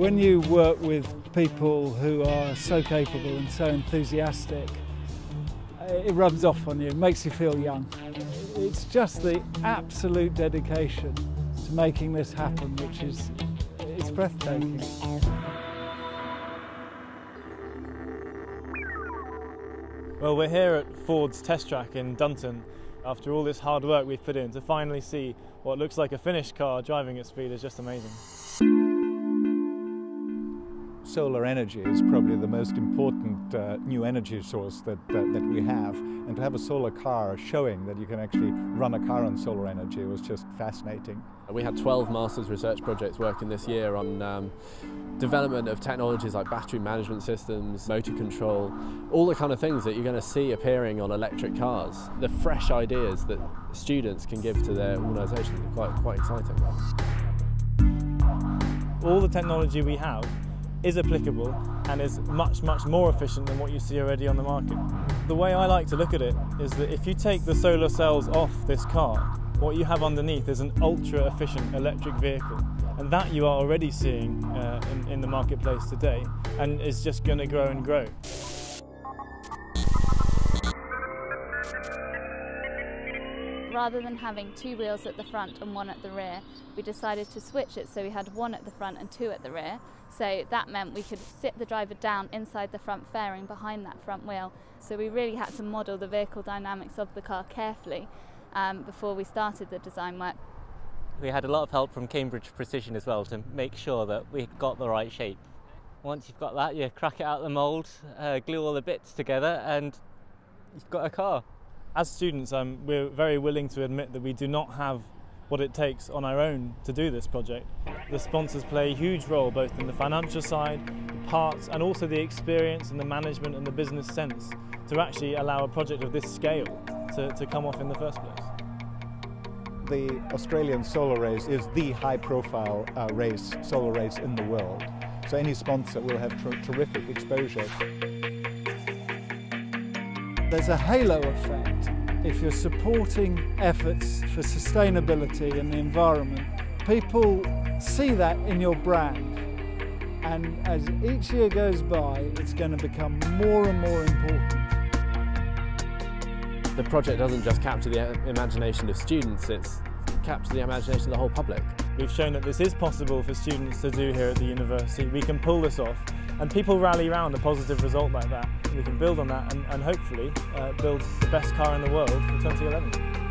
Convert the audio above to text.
when you work with people who are so capable and so enthusiastic, uh, it rubs off on you, makes you feel young. It's just the absolute dedication making this happen, which is it's breathtaking. Well, we're here at Ford's test track in Dunton after all this hard work we've put in to finally see what looks like a finished car driving at speed is just amazing. Solar energy is probably the most important uh, new energy source that, that, that, we have. And to have a solar car showing that you can actually run a car on solar energy was just fascinating. We had 12 Masters research projects working this year on um, development of technologies like battery management systems, motor control, all the kind of things that you're going to see appearing on electric cars. The fresh ideas that students can give to their organisations are quite, quite exciting. All the technology we have is applicable and is much, much more efficient than what you see already on the market. The way I like to look at it is that if you take the solar cells off this car, what you have underneath is an ultra efficient electric vehicle. And that you are already seeing uh, in, in the marketplace today and is just going to grow and grow. Rather than having two wheels at the front and one at the rear, we decided to switch it so we had one at the front and two at the rear. So that meant we could sit the driver down inside the front fairing behind that front wheel. So we really had to model the vehicle dynamics of the car carefully um, before we started the design work. We had a lot of help from Cambridge Precision as well to make sure that we got the right shape. Once you've got that, you crack it out of the mould, uh, glue all the bits together, and you've got a car. As students, um, we're very willing to admit that we do not have what it takes on our own to do this project. The sponsors play a huge role both in the financial side, the parts, and also the experience and the management and the business sense to actually allow a project of this scale to, to come off in the first place. The Australian Solar Race is the high profile uh, race, solar race in the world. So any sponsor will have terrific exposure. There's a halo effect if you're supporting efforts for sustainability and the environment. People see that in your brand and as each year goes by it's going to become more and more important. The project doesn't just capture the imagination of students, it's capture the imagination of the whole public. We've shown that this is possible for students to do here at the university. We can pull this off and people rally around a positive result like that. We can build on that and, and hopefully uh, build the best car in the world for 2011.